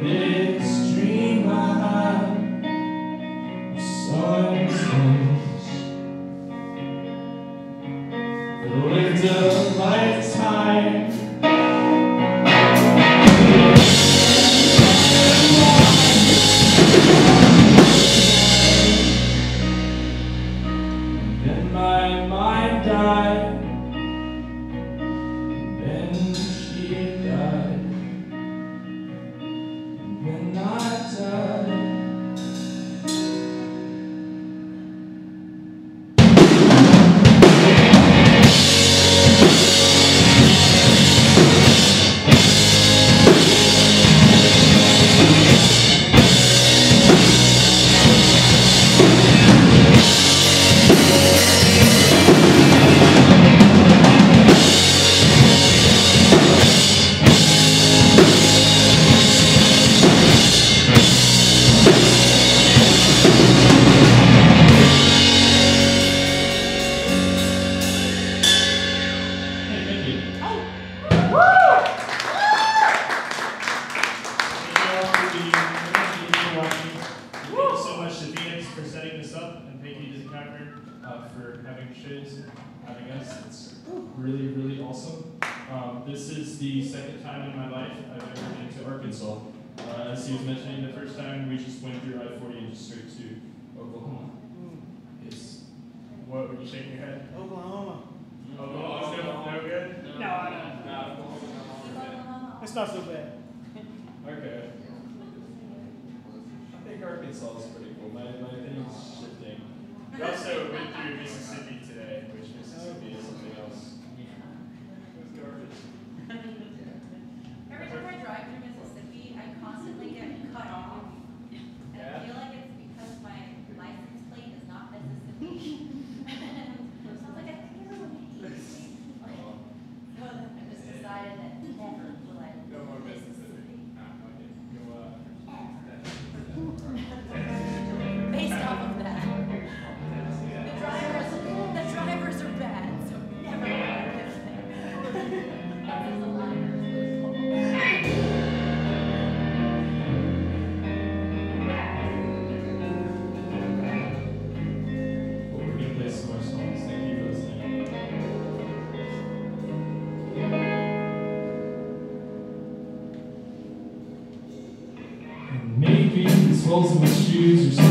Amen. just went through I-40 and just straight to Oklahoma. Hmm. Yes. What, were you shaking your head? Oklahoma. Oklahoma, oh, no, no good? No, I don't. It's not so bad. okay. I think Arkansas is pretty cool. My, my opinion's shifting. We also went through Mississippi today, which Mississippi is something else. explosive with shoes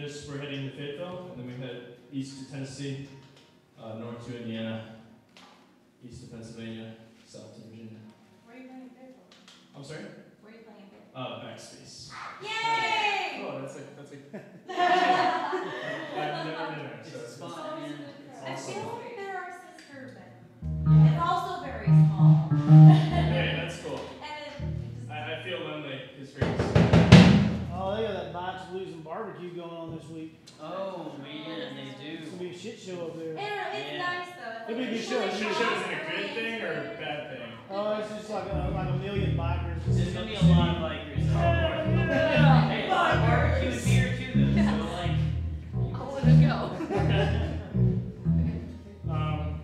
this, we're heading to Fayetteville, and then we head east to Tennessee, uh, north to Indiana, east to Pennsylvania, south to Virginia. Where are you playing baseball? I'm sorry. Where are you playing baseball? Uh, backspace. Yay! Oh, that's a that's a. I've never been there, so It's it's- fun, man. I It's feel like they're our sister, but it's also very barbecue going on this week. Oh man, they do. It's gonna be a shit show up there. I don't it's Yeah. nice though. It'd be a good show. like Should really show is it a good thing or a bad thing? Oh, it's just like a, like a million bikers. There's gonna be a lot of bikers. Hey, it's a barbecue and beer too, though. So like, I wanna go. Um,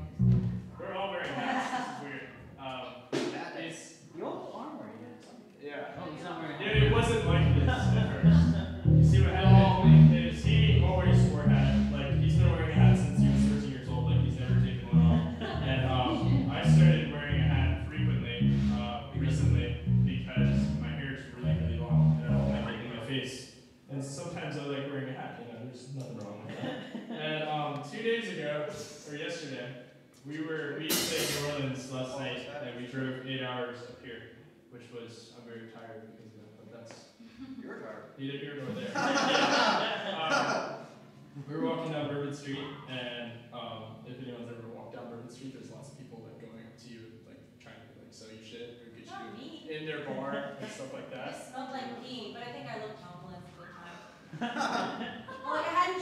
we're all wearing hats. Weird. Um, it's the old yeah. yeah. Oh, he's not wearing. Yeah, it wasn't like this at first. See what happened is he always wore a hat. Like he's been wearing a hat since he was 13 years old. Like he's never taken one off. And um, I started wearing a hat frequently uh, recently because my hair is really really long and I don't like it in my face. And sometimes I like wearing a hat. You know, there's nothing wrong with that. And um, two days ago or yesterday, we were we stayed in New Orleans last night and we drove eight hours up here, which was I'm very tired because of it, but that's You're tired. Neither here nor there. um, we were walking down Bourbon Street, and um, if anyone's ever walked down Bourbon Street, there's lots of people like going up to you, like trying to like sell you shit or get Not you me. in their bar and stuff like It that. smelled like pee, but I think I looked homeless at the time. well, like I hadn't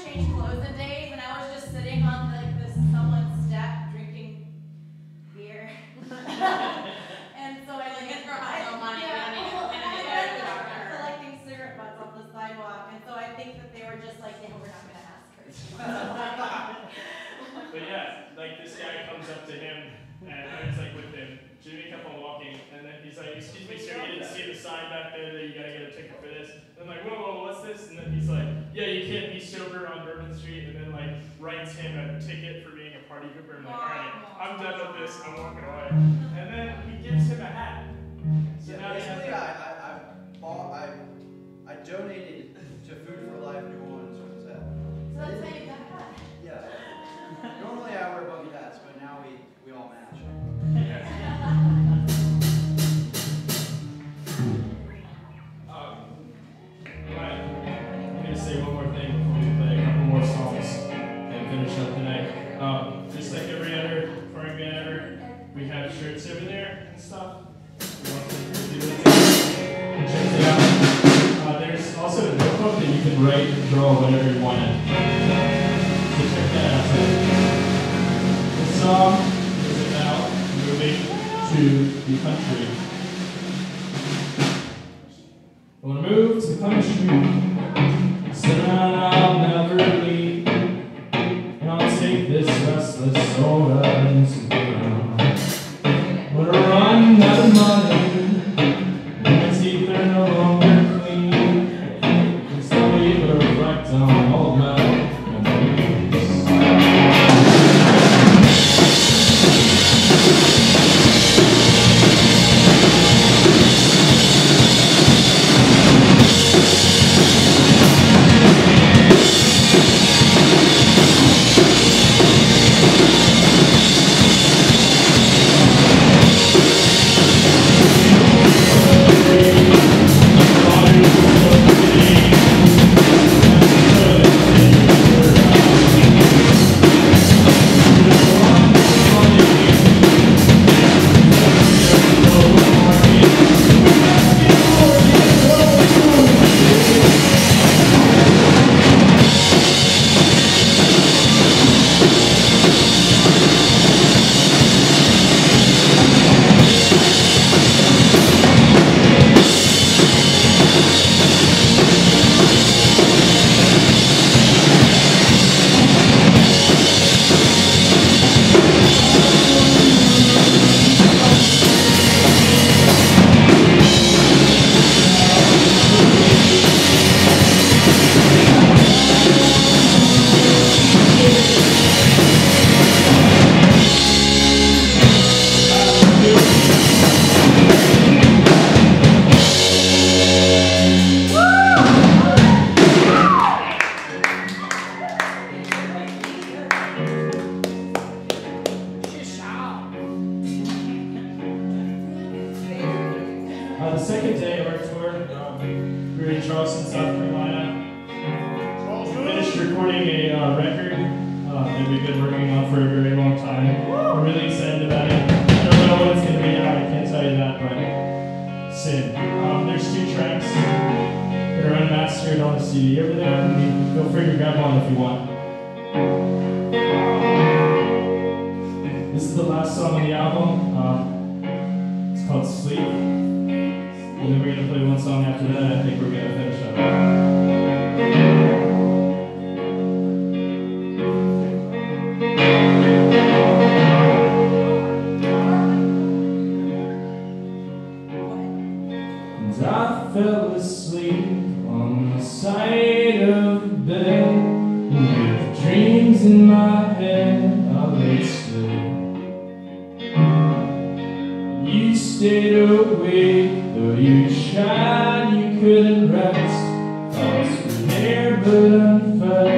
can draw whatever you want in. So check that out. This song is about moving to the country. record uh, that we've been working on for a very long time. We're really excited about it. I don't know what it's going to be out, I can't tell you that, but Sid. Um, there's two tracks. that are unmastered on the CD. Everything, feel free to grab one if you want. stayed awake, though you tried, you couldn't rest. Thoughts were there, but unfinished.